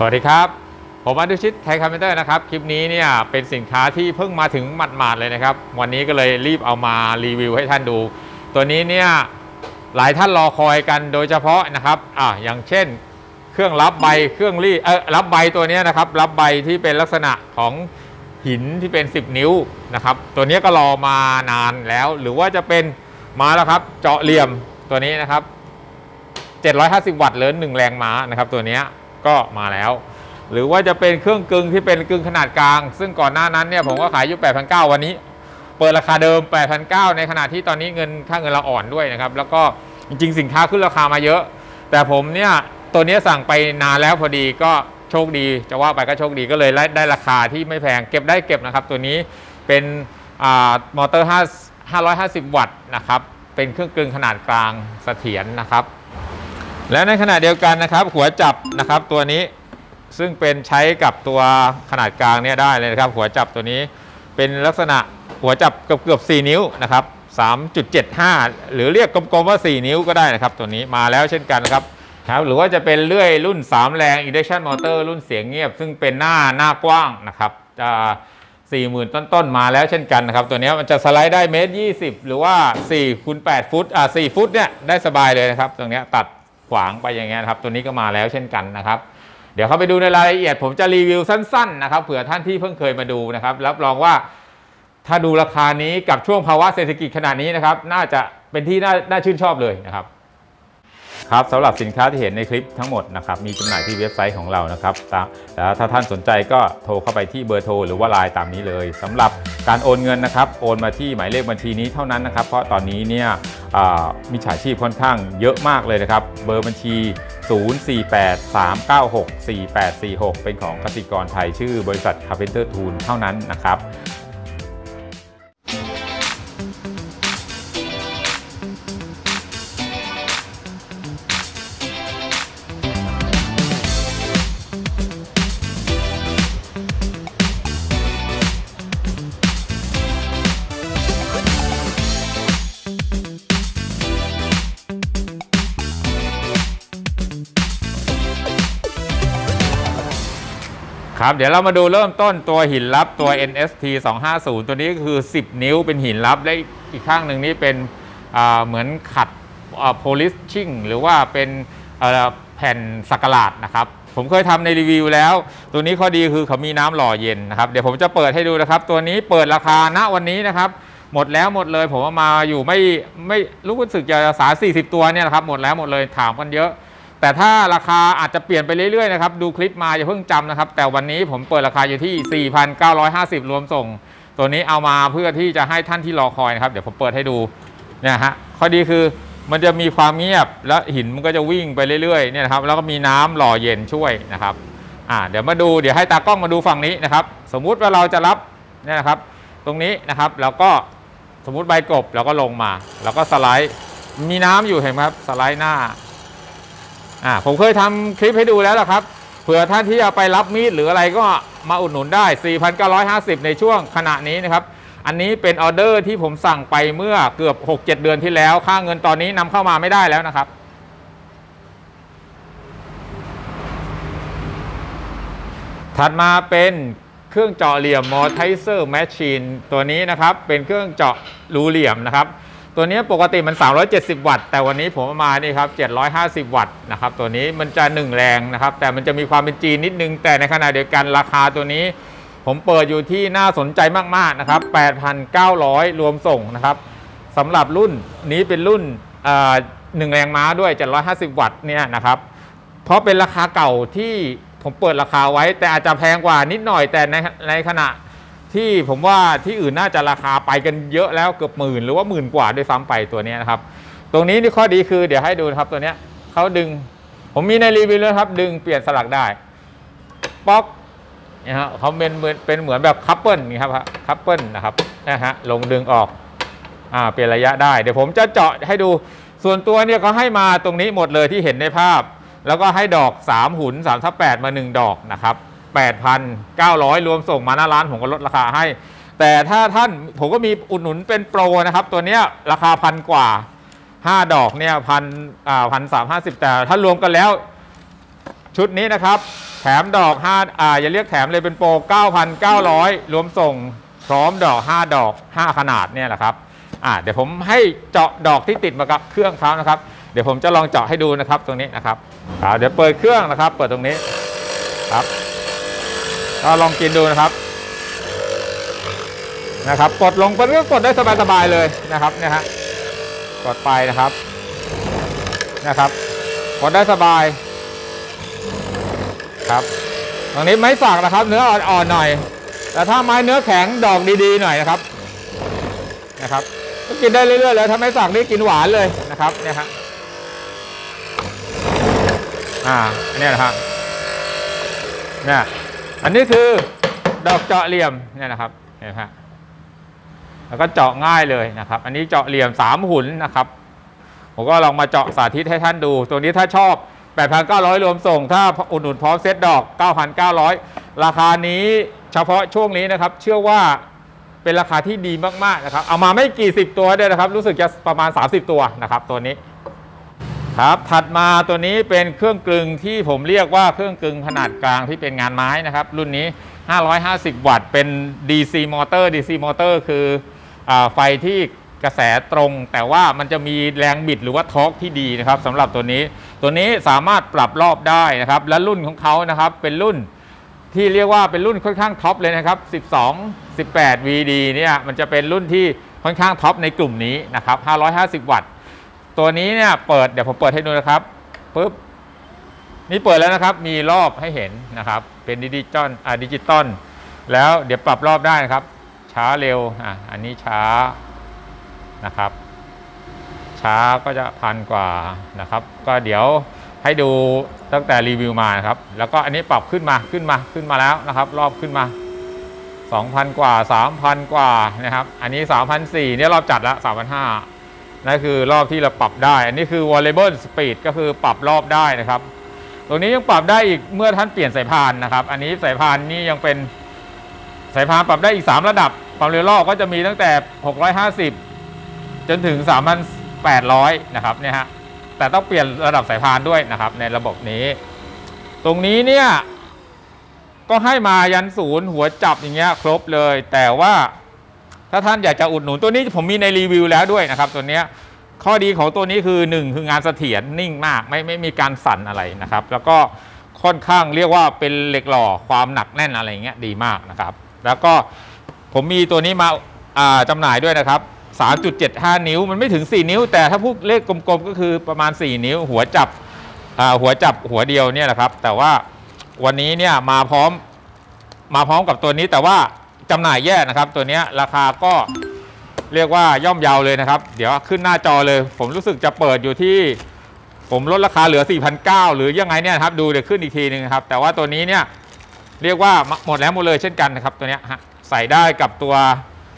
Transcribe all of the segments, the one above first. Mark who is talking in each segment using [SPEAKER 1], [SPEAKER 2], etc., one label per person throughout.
[SPEAKER 1] สวัสดีครับ ผมอนุชิตไทยคอมพิวเตอร์นะครับ คลิปนี้เนี่ยเป็นสินค้าที่เพิ่งมาถึงหมาดๆเลยนะครับ วันนี้ก็เลยรีบเอามารีวิวให้ท่านดู ตัวนี้เนี่ยหลายท่านรอคอยกันโดยเฉพาะนะครับอ่าอย่างเช่น เครื่องรับใบเครื่องรีเออรับใบตัวนี้นะครับรับใบที่เป็นลักษณะของหินที่เป็น 10 นิ้วนะครับ ตัวนี้ก็รอมานานแล้ว หรือว่าจะเป็นมาแล้วครับ เจาะเหลี่ยมตัวนี้นะครับ 750 วัตต์เลยหนึ่งแรงม้านะครับ ตัวนี้ ก็มาแล้ว หรือว่าจะเป็นเครื่องกึ่งที่เป็นกึ่งขนาดกลาง ซึ่งก่อนหน้านั้นเนี่ยผมก็ขายอยู่8,900 วันนี้ เปิดราคาเดิม 8,900 ในขณะที่ตอนนี้เงินค่าเงินเราอ่อนด้วยนะครับ แล้วก็จริงๆ สินค้าขึ้นราคามาเยอะ แต่ผมเนี่ยตัวนี้สั่งไปนานแล้วพอดีก็โชคดี จะว่าไปก็โชคดีก็เลยได้ไดราคาที่ไม่แพงเก็บได้เก็บนะครับ ตัวนี้เป็นอมอเตอร์5 550 วัตต์นะครับ เป็นเครื่องกลึงขนาดกลางเสถียรนะครับ และในขณะเดียวกันนะครับ หัวจับนะครับตัวนี้ซึ่งเป็นใช้กับตัวขนาดกลางเนี่ยได้เลยนะครับ หัวจับตัวนี้เป็นลักษณะหัวจับเกือบเกือบ4นิ้วนะครับ3.75 หรือเรียกกลมๆว่า 4 นิ้วก็ได้นะครับ ตัวนี้มาแล้วเช่นกันนะครับครับหรือว่าจะเป็นเลื่อยรุ่น 3 แรง induction motor รุ่นเสียงเงียบ ซึ่งเป็นหน้าหน้ากว้างนะครับจะ40,000 ต้นๆ มาแล้วเช่นกันนะครับ ตัวนี้มันจะสไลด์ได้เมตร 20 หรือว่า4คูณ8ฟุตอ่า4ฟุตเนี่ยได้สบายเลยนะครับ ตรงนี้ตัด ขวางไปอย่างเงี้ยครับตัวนี้ก็มาแล้วเช่นกันนะครับเดี๋ยวเข้าไปดูในรายละเอียด ผมจะรีวิวสั้นๆนะครับเผื่อท่านที่เพิ่งเคยมาดูนะครับรับรองว่าถ้าดูราคานี้กับช่วงภาวะเศรษฐกิจขนาดนี้นะครับ น่าจะเป็นที่น่าน่าชื่นชอบเลยนะครับ ครับสำหรับสินค้าที่เห็นในคลิปทั้งหมดนะครับมีจำหน่ายที่เว็บไซต์ของเรานะครับแล้วถ้าท่านสนใจก็โทรเข้าไปที่เบอร์โทรหรือว่าไลน์ตามนี้เลยสำหรับการโอนเงินนะครับโอนมาที่หมายเลขบัญชีนี้เท่านั้นนะครับ เพราะตอนนี้เนี่ยมิจฉาชีพค่อนข้างเยอะมากเลยนะครับ เบอร์บัญชี 0483964846 เป็นของกสิกรไทยชื่อบริษัท Carpenter Tool เท่านั้นนะครับ ครับ เดี๋ยวเรามาดูเริ่มต้นตัวหินลับตัว NST 250 ตัวนี้คือ 10 นิ้วเป็นหินลับ และอีกข้างหนึ่งนี่เป็นเหมือนขัดโพลิชชิ่งหรือว่าเป็นแผ่นสักหลาดนะครับ ผมเคยทำในรีวิวแล้ว ตัวนี้ข้อดีคือเขามีน้ำหล่อเย็นนะครับ เดี๋ยวผมจะเปิดให้ดูนะครับ ตัวนี้เปิดราคาณวันนี้นะครับหมดแล้วหมดเลย ผมมาอยู่ไม่ไม่รู้สึกจะสา40ตัวเนี่ยนะครับหมดแล้วหมดเลยถามกันเยอะ แต่ถ้าราคาอาจจะเปลี่ยนไปเรื่อยๆนะครับ ดูคลิปมาอย่าเพิ่งจำนะครับ แต่วันนี้ผมเปิดราคาอยู่ที่ 4,950 รวมส่ง ตัวนี้เอามาเพื่อที่จะให้ท่านที่รอคอยนะครับ เดี๋ยวผมเปิดให้ดูเนี่ยฮะข้อดีคือมันจะมีความเงียบแล้วหินมันก็จะวิ่งไปเรื่อยๆเนี่ยนะครับแล้วก็มีน้ำหล่อเย็นช่วยนะครับอ่าเดี๋ยวมาดูเดี๋ยวให้ตากล้องมาดูฝั่งนี้นะครับ สมมุติว่าเราจะรับเนี่ยนะครับ ตรงนี้นะครับแล้วก็สมมุติใบกบเราก็ลงมา แล้วก็สไลด์มีน้ำอยู่เห็นไหมครับสไลด์หน้า อ่าผมเคยทำคลิปให้ดูแล้วนะครับเผื่อท่านที่จะไปรับมีดหรืออะไรก็มาอุดหนุนได้ 4,950 ในช่วงขณะนี้นะครับ อันนี้เป็นออเดอร์ที่ผมสั่งไปเมื่อเกือบ 6-7 เดือนที่แล้ว ค่าเงินตอนนี้นำเข้ามาไม่ได้แล้วนะครับถัดมาเป็นเครื่องเจาะเหลี่ยม Mortizer Machine ตัวนี้นะครับ เป็นเครื่องเจาะรูเหลี่ยมนะครับ ตัวนี้ปกติมัน 370 วัตต์ แต่วันนี้ผมมานี่ครับ 750 วัตต์นะครับ ตัวนี้มันจะ 1 แรงนะครับ แต่มันจะมีความเป็นจีนนิดนึง แต่ในขณะเดียวกันราคาตัวนี้ ผมเปิดอยู่ที่น่าสนใจมากๆนะครับ 8,900 รวมส่งนะครับสำหรับรุ่นนี้เป็นรุ่นหนึ่งแรงม้าด้วย 750 วัตต์เนี่ยนะครับ เพราะเป็นราคาเก่าที่ผมเปิดราคาไว้ แต่อาจจะแพงกว่านิดหน่อยแต่ในในขณะ ที่ผมว่าที่อื่นน่าจะราคาไปกันเยอะแล้วเกือบหมื่นหรือว่าหมื่นกว่าด้วยซ้ำไปตัวนี้นะครับ ตรงนี้นี่ข้อดีคือเดี๋ยวให้ดูนะครับตัวนี้เขาดึง ผมมีในรีวิวแล้วครับดึงเปลี่ยนสลักได้ป๊อกนะฮะเขาเป็นเหมือนเป็นเหมือนแบบ couple นี่ครับ couple นะครับนะฮะลงดึงออกอ่าเปลี่ยนระยะได้เดี๋ยวผมจะเจาะให้ดูส่วนตัวเนี่ยเขาให้มาตรงนี้หมดเลยที่เห็นในภาพ แล้วก็ให้ดอก 3 หุน3ทับ8มา 1 ดอกนะครับ 8,900 รวมส่งมาหน้าร้านผมก็ลดราคาให้ แต่ถ้าท่านผมก็มีอุดหนุนเป็นโปรนะครับ ตัวเนี้ยราคาพันกว่า 5 ดอกเนี่ยพันอ่าพันสามห้าสิบแต่ถ้ารวมกันแล้วชุดนี้นะครับ แถมดอก5อ่าอย่าเรียกแถมเลยเป็นโปร 9,900 รวมส่งพร้อมดอก 5 ดอก 5 ขนาดเนี่ยแหละครับอ่าเดี๋ยวผมให้เจาะดอกที่ติดมากับเครื่องเขานะครับ เดี๋ยวผมจะลองเจาะให้ดูนะครับตรงนี้นะครับอ่าเดี๋ยวเปิดเครื่องนะครับ เปิดตรงนี้ครับ ก็ลองกินดูนะครับนะครับ กดลงไปก็กดได้สบายๆเลยนะครับเนี่ยฮะกดไปนะครับนะครับกดได้สบายครับตรงนี้ไม้สักนะครับ เนื้ออ่อนๆหน่อย แต่ถ้าไม้เนื้อแข็งดอกดีๆหน่อยนะครับนะครับก็กินได้เรื่อยๆเลยถ้าไม้สักนี่กินหวานเลยนะครับเนี่ยฮะอ่าอันนี้นะฮะเนี่ย อันนี้คือดอกเจาะเหลี่ยมเนี่ยนะครับเห็นไหมฮะแล้วก็เจาะง่ายเลยนะครับ อันนี้เจาะเหลี่ยมสามหุ่นนะครับผมก็ลองมาเจาะสาธิตให้ท่านดู ตัวนี้ถ้าชอบ 8,900 รวมส่ง ถ้าอุดหนุนพร้อมเซ็ตดอก 9,900 ราคานี้เฉพาะช่วงนี้นะครับ เชื่อว่าเป็นราคาที่ดีมากๆนะครับ เอามาไม่กี่สิบตัวด้วยนะครับ รู้สึกจะประมาณ 30 ตัวนะครับ ตัวนี้ ครับ ถัดมาตัวนี้เป็นเครื่องกลึงที่ผมเรียกว่าเครื่องกลึงขนาดกลางที่เป็นงานไม้นะครับ รุ่นนี้ 550 วัตต์เป็น DC มอเตอร์ DC มอเตอร์คือไฟที่กระแสตรง แต่ว่ามันจะมีแรงบิดหรือว่า torque ที่ดีนะครับสำหรับตัวนี้ ตัวนี้สามารถปรับรอบได้นะครับ และรุ่นของเขานะครับเป็นรุ่นที่เรียกว่าเป็นรุ่นค่อนข้าง top เลยนะครับ 12 18 VD เนี่ยมันจะเป็นรุ่นที่ค่อนข้างท็อปในกลุ่มนี้นะครับ 550 วัตต์ ตัวนี้เนี่ยเปิดเดี๋ยวผมเปิดให้ดูนะครับปุ๊บนี่เปิดแล้วนะครับ มีรอบให้เห็นนะครับ เป็นดิจิตอลอ่าดิจิตอลแล้วเดี๋ยวปรับรอบได้นะครับ ช้าเร็วอะอันนี้ช้านะครับ ช้าก็จะพันกว่านะครับ ก็เดี๋ยวให้ดูตั้งแต่รีวิวมานะครับ แล้วก็อันนี้ปรับขึ้นมาขึ้นมาขึ้นมาแล้วนะครับ รอบขึ้นมา 2,000 กว่า 3,000 กว่านะครับ อันนี้3,400เนี่ยรอบจัดล้ว3,500 นั่นคือรอบที่เราปรับได้ อันนี้คือ variable speed ก็คือปรับรอบได้นะครับ ตรงนี้ยังปรับได้อีกเมื่อท่านเปลี่ยนสายพานนะครับ อันนี้สายพานนี่ยังเป็นสายพานปรับได้อีก 3 ระดับ ความเร็วรอบก็จะมีตั้งแต่ 650 จนถึง 3,800 นะครับเนี่ยฮะ แต่ต้องเปลี่ยนระดับสายพานด้วยนะครับ ในระบบนี้ ตรงนี้เนี่ยก็ให้มายันศูนย์หัวจับอย่างเงี้ยครบเลย แต่ว่า ถ้าท่านอยากจะอุดหนุนตัวนี้ผมมีในรีวิวแล้วด้วยนะครับ ตัวนี้ข้อดีของตัวนี้คือ 1 คืองานเสถียรนิ่งมากไม่ไม่มีการสั่นอะไรนะครับ แล้วก็ค่อนข้างเรียกว่าเป็นเหล็กหล่อความหนักแน่นอะไรเงี้ยดีมากนะครับ แล้วก็ผมมีตัวนี้มาาจำหน่ายด้วยนะครับ 3.75 นิ้วมันไม่ถึง 4 นิ้ว แต่ถ้าพูดเลขกลมๆ ก็คือประมาณ 4 นิ้ว หัวจับหัวจับหัวเดียวเนี่ยแหละครับ แต่ว่าวันนี้เนี่ยมาพร้อมมาพร้อมกับตัวนี้แต่ว่า จำหน่ายแยกนะครับ ตัวนี้ราคาก็เรียกว่าย่อมเยาวเลยนะครับ เดี๋ยวขึ้นหน้าจอเลย ผมรู้สึกจะเปิดอยู่ที่ ผมลดราคาเหลือ 4,900 หรือยังไงเนี่ยครับ ดูเดี๋ยวขึ้นอีกทีหนึงครับ แต่ว่าตัวนี้เนี่ยเรียกว่าหมดแล้วหมดเลยเช่นกันนะครับ ตัวนี้ใส่ได้กับตัว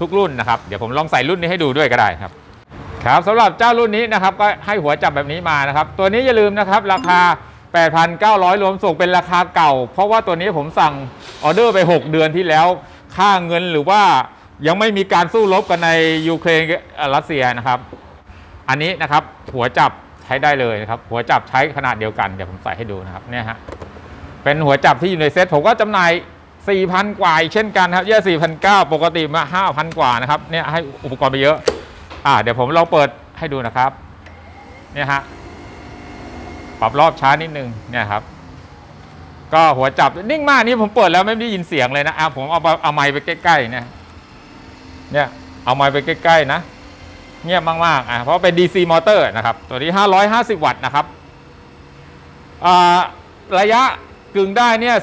[SPEAKER 1] ทุกรุ่นนะครับ เดี๋ยวผมลองใส่รุ่นนี้ให้ดูด้วยก็ได้ครับ ครับสำหรับเจ้ารุ่นนี้นะครับก็ให้หัวจับแบบนี้มานะครับ ตัวนี้อย่าลืมนะครับ ราคา 8,900 รวมส่งเป็นราคาเก่า เพราะว่าตัวนี้ผมสั่งออเดอร์ไป 6 เดือนที่แล้ว ค่าเงินหรือว่ายังไม่มีการสู้รบกันในยูเครนกับรัสเซียนะครับ อันนี้นะครับหัวจับใช้ได้เลยนะครับ หัวจับใช้ขนาดเดียวกันเดี๋ยวผมใส่ให้ดูนะครับเนี่ยฮะเป็นหัวจับที่อยู่ในเซ็ตผมก็จำหน่าย 4,000 กว่าเช่นกันครับแย่4,900 ปกติมา 5,000 กว่านะครับเนี่ยให้อุปกรณ์ไปเยอะ อ่า เดี๋ยวผมลองเปิดให้ดูนะครับเนี่ยฮะปรับรอบช้านิดนึงเนี่ยครับ ก็หัวจับนิ่งมากนี่ผมเปิดแล้วไม่ได้ยินเสียงเลยนะอะผมเอาเอาไมค์ไปใกล้ๆเนี่ยเนี่ยเอาไมค์ไปใกล้ๆนะเงียบมากๆอะเพราะเป็น DC มอเตอร์นะครับ ตัวนี้ 550 วัตต์นะครับอ่าระยะกึ่งได้เนี่ย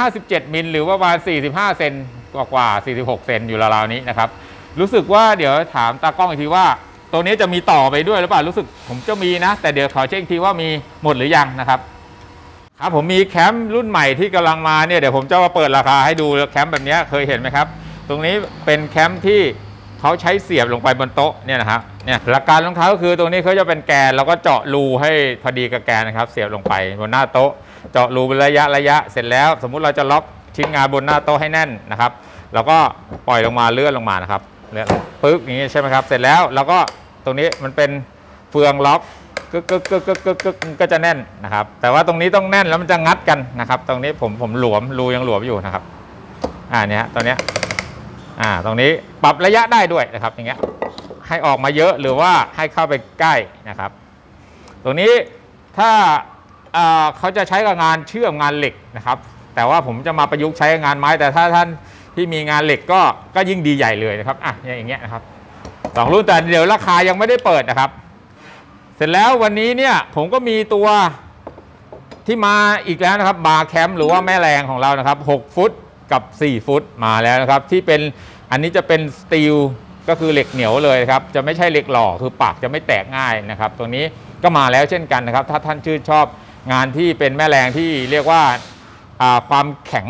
[SPEAKER 1] 457 มิล หรือว่าประมาณ 45 เซนกว่าๆ46 เซนอยู่ราวๆนี้นะครับ รู้สึกว่าเดี๋ยวถามตากล้องอีกทีว่า ตัวนี้จะมีต่อไปด้วยหรือเปล่า รู้สึกผมจะมีนะ แต่เดี๋ยวขอเช็คอีกทีว่ามีหมดหรือยังนะครับ ครับผมมีแคมป์รุ่นใหม่ที่กำลังมาเนี่ยเดี๋ยวผมจะมาเปิดราคาให้ดูแคมป์แบบนี้เคยเห็นไหมครับ ตรงนี้เป็นแคมป์ที่เขาใช้เสียบลงไปบนโต๊ะเนี่ยนะครับเนี่ยหลักการของเขาคือตรงนี้เขาจะเป็นแกนแล้วก็เจาะรูให้พอดีกับแกนนะครับ เสียบลงไปบนหน้าโต๊ะ เจาะรูเป็นระยะระยะเสร็จแล้ว สมมุติเราจะล็อกชิ้นงานบนหน้าโต๊ะให้แน่นนะครับเราก็ปล่อยลงมาเลื่อนลงมานะครับเลื่อนปึ๊บอย่างนี้ใช่ไหมครับเสร็จแล้วเราก็ตรงนี้มันเป็นเฟืองล็อก กึกกึกกึกกึกกึกกึกก็จะแน่นนะครับ แต่ว่าตรงนี้ต้องแน่นแล้วมันจะงัดกันนะครับ ตรงนี้ผมผมหลวมรูยังหลวมอยู่นะครับ อ่าเนี่ยตอนเนี้ยอ่าตรงนี้ปรับระยะได้ด้วยนะครับอย่างเงี้ยให้ออกมาเยอะหรือว่าให้เข้าไปใกล้นะครับ ตรงนี้ถ้าเขาจะใช้กับงานเชื่อมงานเหล็กนะครับ แต่ว่าผมจะมาประยุกต์ใช้กับงานไม้ แต่ถ้าท่านที่มีงานเหล็กก็ก็ยิ่งดีใหญ่เลยนะครับอะอย่างเงี้ยนะครับสองรุ่นแต่เดี๋ยวราคายังไม่ได้เปิดนะครับ เสร็จแล้ววันนี้เนี่ยผมก็มีตัวที่มาอีกแล้วนะครับบาร์แคมป์หรือว่าแม่แรงของเรานะครับ 6 ฟุตกับ 4 ฟุตมาแล้วนะครับ ที่เป็นอันนี้จะเป็นสตีลก็คือเหล็กเหนียวเลยครับ จะไม่ใช่เหล็กหล่อคือปากจะไม่แตกง่ายนะครับ ตัวนี้ก็มาแล้วเช่นกันนะครับ ถ้าท่านชื่นชอบงานที่เป็นแม่แรงที่เรียกว่าความแข็ง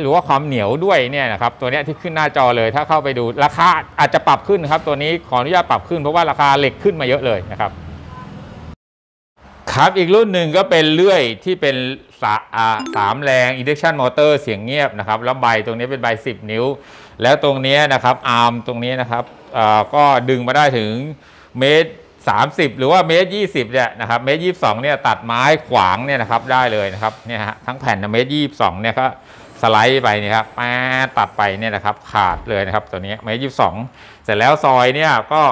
[SPEAKER 1] หรือว่าความเหนียวด้วยเนี่ยนะครับตัวนี้ที่ขึ้นหน้าจอเลยถ้าเข้าไปดูราคาอาจจะปรับขึ้นครับ ตัวนี้ขออนุญาตปรับขึ้นเพราะว่าราคาเหล็กขึ้นมาเยอะเลยนะครับ ครับอีกรุ่นหนึ่งก็เป็นเลื่อยที่เป็นสาสามแรง induction motor เสียงเงียบนะครับ แล้วใบตรงนี้เป็นใบ 10 นิ้ว แล้วตรงนี้นะครับอาร์มตรงนี้นะครับก็ดึงมาได้ถึงเมตร30 หรือว่าเมตร20เนี่ยนะครับเมตร22เนี่ยตัดไม้ขวางเนี่ยนะครับได้เลยนะครับเนี่ยฮะทั้งแผ่นเมตร22เนี่ยก็สไลด์ไปนี่ครับแปตัดไปเนี่ยนะครับขาดเลยนะครับตัวนี้เมตร22 เสร็จแล้วซอยเนี่ยก็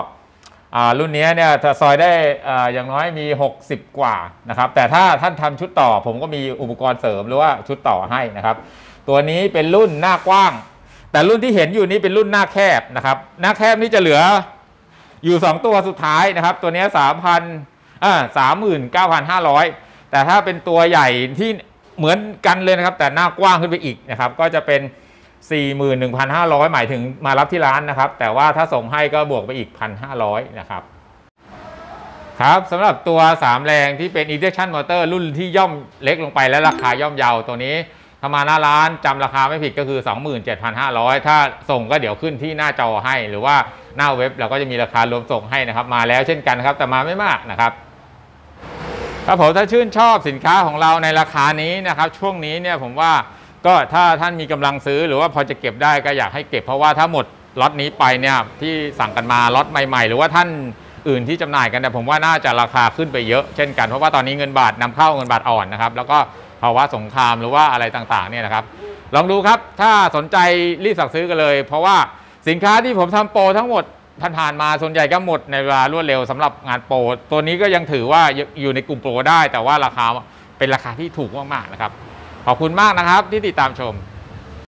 [SPEAKER 1] รุ่นนี้เนี่ยซอยได้อ่าอย่างน้อยมี 60 กว่านะครับ แต่ถ้าท่านทำชุดต่อ ผมก็มีอุปกรณ์เสริมหรือว่าชุดต่อให้นะครับ ตัวนี้เป็นรุ่นหน้ากว้าง แต่รุ่นที่เห็นอยู่นี้เป็นรุ่นหน้าแคบนะครับ หน้าแคบนี่จะเหลืออยู่ 2 ตัวสุดท้ายนะครับ ตัวนี้3,000อ่า39,500แต่ถ้าเป็นตัวใหญ่ที่เหมือนกันเลยนะครับ แต่หน้ากว้างขึ้นไปอีกนะครับ ก็จะเป็น 41,500 หมายถึงมารับที่ร้านนะครับ แต่ว่าถ้าส่งให้ก็บวกไปอีก 1,500 นะครับครับสำหรับตัว 3 แรงที่เป็น induction motor รุ่นที่ย่อมเล็กลงไปและราคาย่อมเยาวตัวนี้ถ้ามาหน้าร้านจำราคาไม่ผิดก็คือ 27,500 ถ้าส่งก็เดี๋ยวขึ้นที่หน้าจอให้ หรือว่าหน้าเว็บเราก็จะมีราคารวมส่งให้นะครับ มาแล้วเช่นกันครับแต่มาไม่มากนะครับครับผมถ้าชื่นชอบสินค้าของเราในราคานี้นะครับ ช่วงนี้เนี่ยผมว่า ก็ถ้าท่านมีกำลังซื้อหรือว่าพอจะเก็บได้ก็อยากให้เก็บเพราะว่าถ้าหมดล็อตนี้ไปเนี่ยที่สั่งกันมาล็อตใหม่ ๆ หรือว่าท่านอื่นที่จำหน่ายกันเนี่ยผมว่าน่าจะราคาขึ้นไปเยอะเช่นกันเพราะว่าตอนนี้เงินบาทนำเข้าเงินบาทอ่อนนะครับแล้วก็ภาวะสงครามหรือว่าอะไรต่างๆเนี่ยนะครับลองดูครับถ้าสนใจรีบสั่งซื้อกันเลย เพราะว่าสินค้าที่ผมทำโปรทั้งหมดผ่านๆมาส่วนใหญ่ก็หมดในเวลารวดเร็วสำหรับงานโปรตัวนี้ก็ยังถือว่าอยู่ในกลุ่มโปรได้ แต่ว่าราคาเป็นราคาที่ถูกมากๆนะครับ ขอบคุณมากนะครับที่ติดตามชม